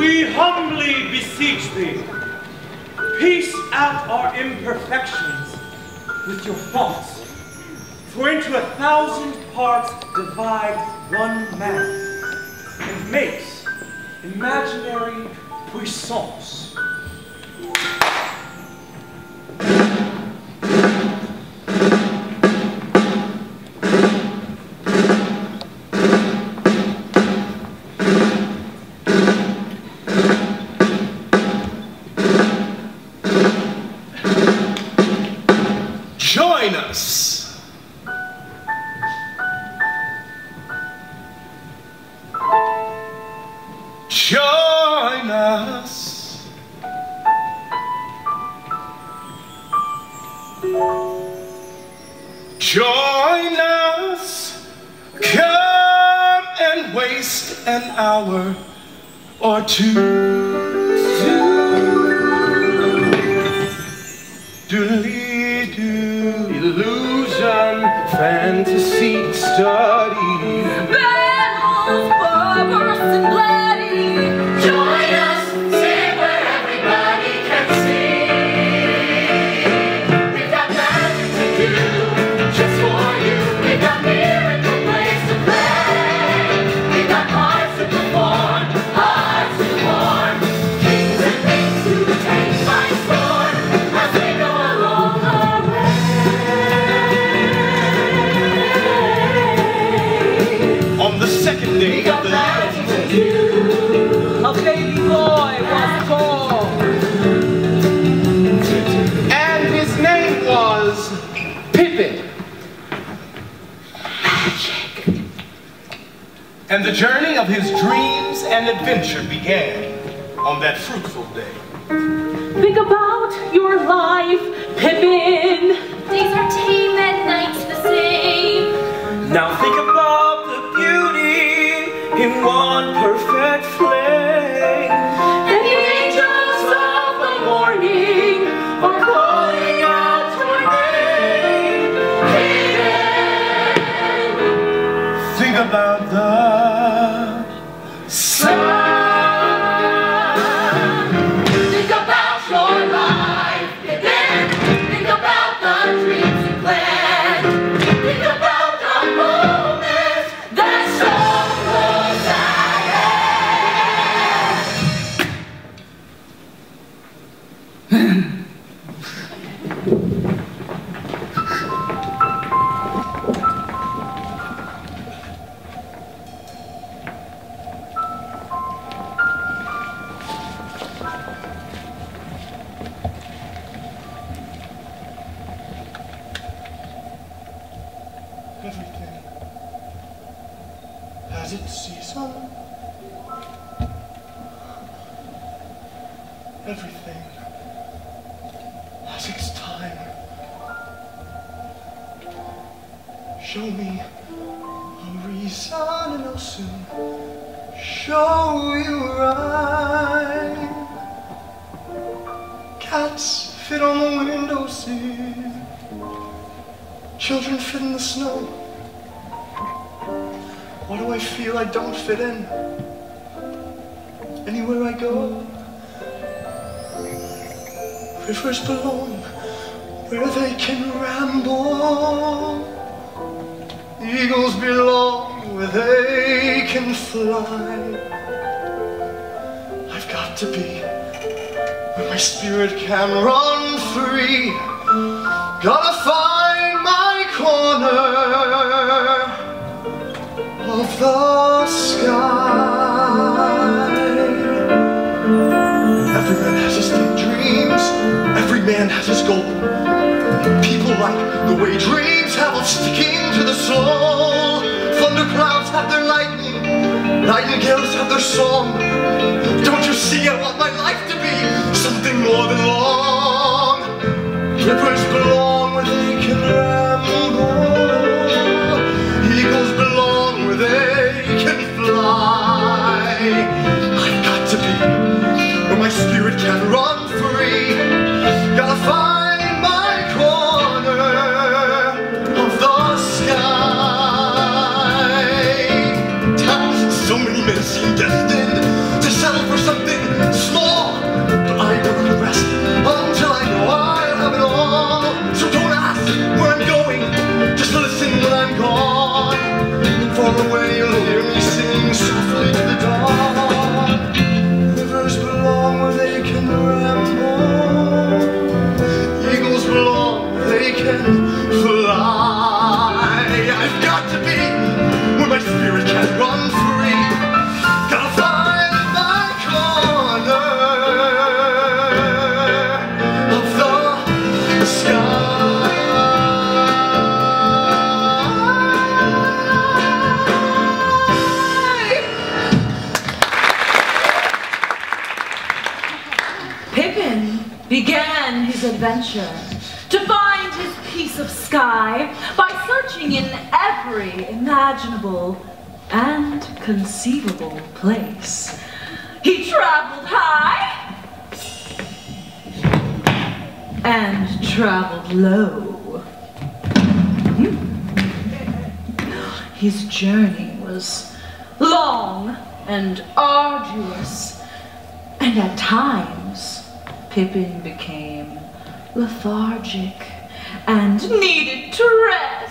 we humbly beseech thee, piece out our imperfections with your thoughts. For into a thousand parts divide one man, and makes imaginary puissance. Fantasy, study. The journey of his dreams and adventure began on that fruitful day. Think about your life, Pippin. Days are tame and nights the same. Now think about show you right. Cats fit on the window windowsill. Children fit in the snow. Why do I feel I don't fit in? Anywhere I go, rivers belong where they can ramble. Eagles belong where they can fly. To be where my spirit can run free. Gotta find my corner of the sky. Every man has his daydreams, every man has his goal. People like the way dreams have of sticking to the soul. Thunderclouds have their lightning, nightingales have their song. Don't you see I want my life to be something more than long? Rivers belong to find his piece of sky by searching in every imaginable and conceivable place. He traveled high and traveled low. His journey was long and arduous, and at times Pippin became lethargic and needed to rest.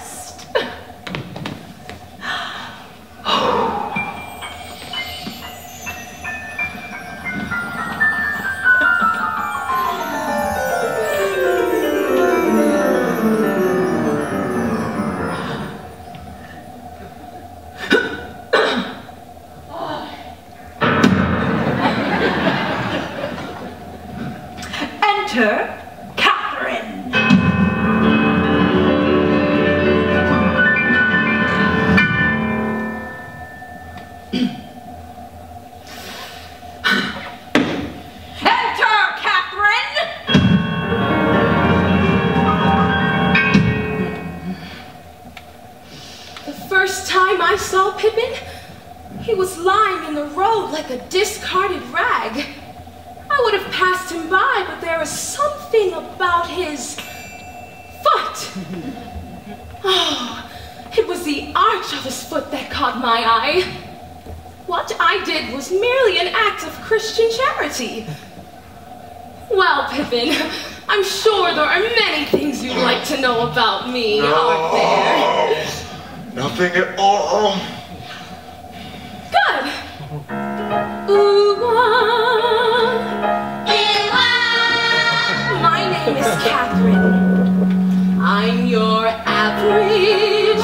Pippin, he was lying in the road like a discarded rag. I would have passed him by, but there was something about his foot. Oh, it was the arch of his foot that caught my eye. What I did was merely an act of Christian charity. Well, Pippin, I'm sure there are many things you'd like to know about me, aren't there? Nothing at all. My name is Catherine. I'm your average,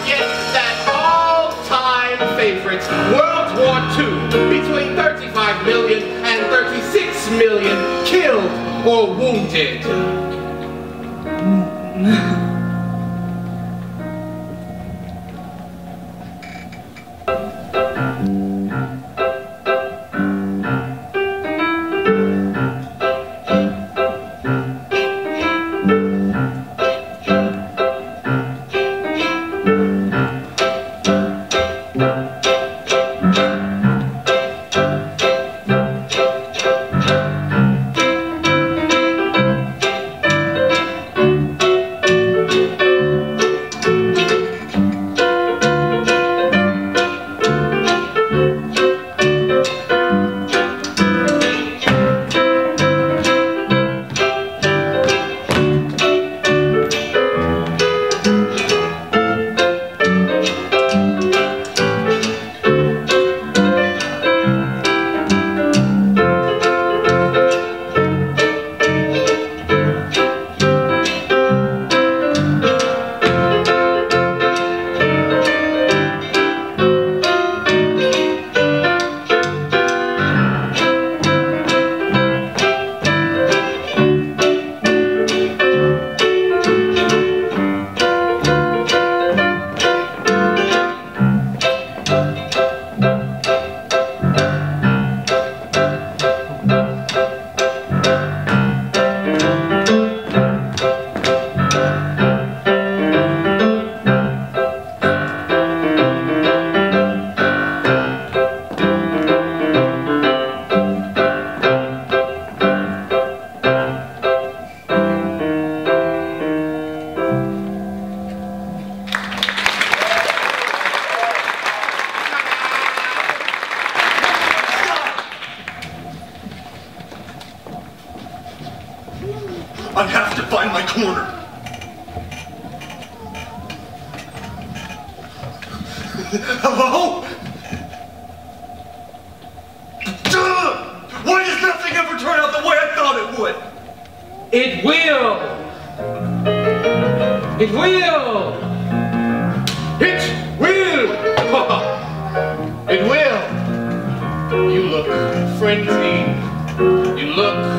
forget that all-time favorite, World War II, between 35 million and 36 million killed or wounded. Hello? Why does nothing ever turn out the way I thought it would? It will. It will. It will. it will. You look frenzied. You look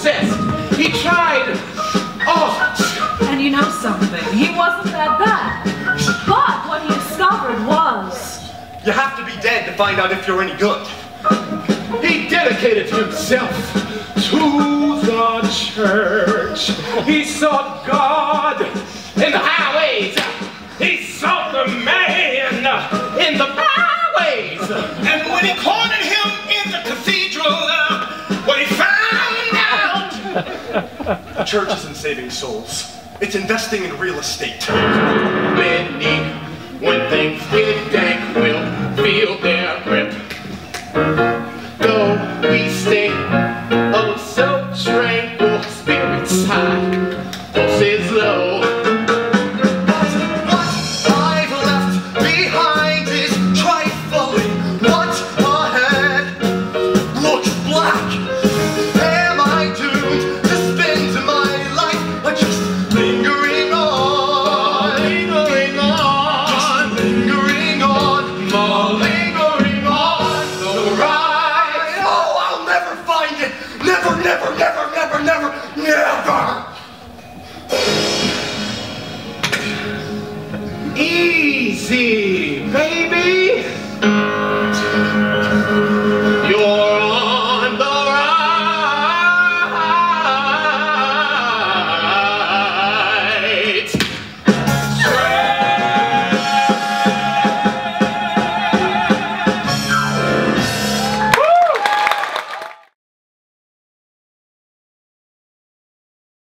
zest. He tried Oh. And you know something? He wasn't that bad. But what he discovered was. You have to be dead to find out if you're any good. He dedicated himself to the church. He sought God in the highways. He sought the man in the byways. And when he cornered the church isn't saving souls. It's investing in real estate. Many, when things get dank, will feel